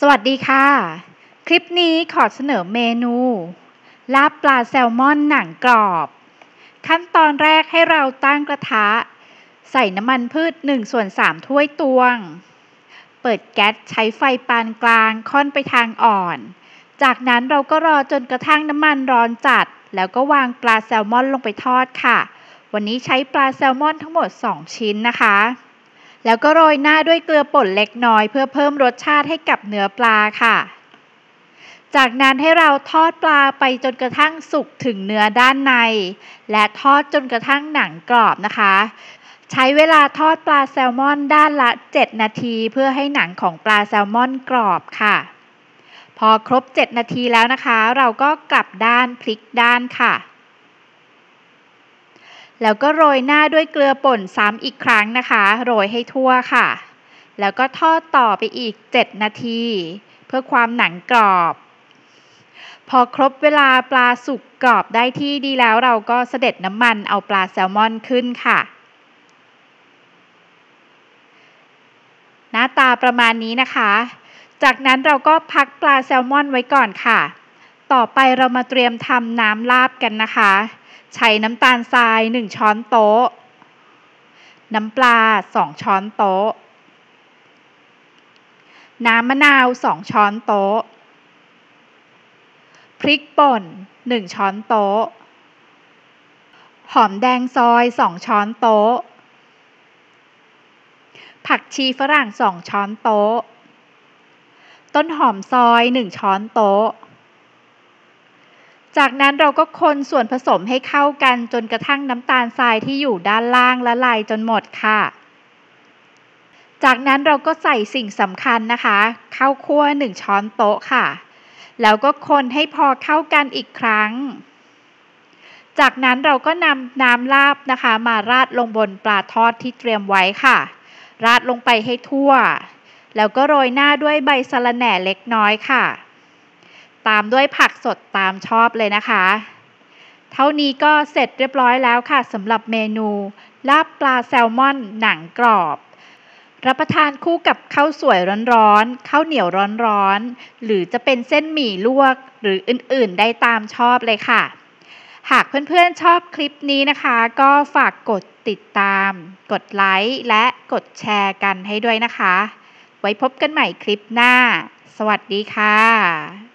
สวัสดีค่ะ คลิปนี้ขอเสนอเมนู ลาบปลาแซลมอนหนังกรอบ ขั้นตอนแรกให้เราตั้งกระทะ ใส่น้ำมันพืช1ส่วน3ถ้วยตวง เปิดแก๊สใช้ไฟปานกลางค่อนไปทางอ่อน จากนั้นเราก็รอจนกระทั่งน้ำมันร้อนจัด แล้วก็วางปลาแซลมอนลงไปทอดค่ะ วันนี้ใช้ปลาแซลมอนทั้งหมด 2 ชิ้นนะคะ แล้วก็โรยหน้าด้วยเกลือป่นเล็กน้อยเพื่อเพิ่มรสชาติให้กับเนื้อปลาค่ะ จากนั้นให้เราทอดปลาไปจนกระทั่งสุกถึงเนื้อด้านใน และทอดจนกระทั่งหนังกรอบนะคะ ใช้เวลาทอดปลาแซลมอนด้านละ 7 นาที เพื่อให้หนังของปลาแซลมอนกรอบค่ะ พอครบ 7 นาทีแล้วนะคะ เราก็กลับด้านพลิกด้านค่ะ แล้วก็โรยหน้าด้วยเกลือป่นซ้ำอีกครั้งนะคะ โรยให้ทั่วค่ะ แล้วก็ทอดต่อไปอีก 7 นาที เพื่อความหนังกรอบ พอครบเวลาปลาสุกกรอบได้ที่ดีแล้วเราก็เสด็จน้ำมันเอาปลาแซลมอนขึ้นค่ะ หน้าตาประมาณนี้นะคะ จากนั้นเราก็พักปลาแซลมอนไว้ก่อนค่ะ ต่อไปเรามาเตรียมทำน้ำลาบกันนะคะ ใช้น้ำตาลทราย 1 ช้อนโต๊ะ น้ำปลา 2 ช้อนโต๊ะ น้ำมะนาว 2 ช้อนโต๊ะ พริกป่น 1 ช้อนโต๊ะ หอมแดงซอย 2 ช้อนโต๊ะ ผักชีฝรั่ง 2 ช้อนโต๊ะ ต้นหอมซอย 1 ช้อนโต๊ะ จากนั้นเราก็คนส่วนผสมให้เข้ากันจนกระทั่งน้ำตาลทรายที่อยู่ด้านล่างละลายจนหมดค่ะ จากนั้นเราก็ใส่สิ่งสำคัญนะคะข้าวคั่ว1ช้อนโต๊ะค่ะ แล้วก็คนให้พอเข้ากันอีกครั้ง จากนั้นเราก็นำน้ำลาบนะคะ มาราดลงบนปลาทอดที่เตรียมไว้ค่ะ ราดลงไปให้ทั่ว แล้วก็โรยหน้าด้วยใบสะระแหน่เล็กน้อยค่ะ ตามด้วยผักสดตามชอบเลยนะคะ เท่านี้ก็เสร็จเรียบร้อยแล้วค่ะสำหรับเมนู ลาบปลาแซลมอนหนังกรอบ รับประทานคู่กับข้าวสวยร้อนๆข้าวเหนียวร้อนๆหรือจะเป็นเส้นหมี่ลวกหรืออื่นๆ ได้ตามชอบเลยค่ะ หากเพื่อนๆชอบคลิปนี้นะคะ ก็ฝากกดติดตาม กดไลค์และกดแชร์กันให้ด้วยนะคะ ไว้พบกันใหม่คลิปหน้า สวัสดีค่ะ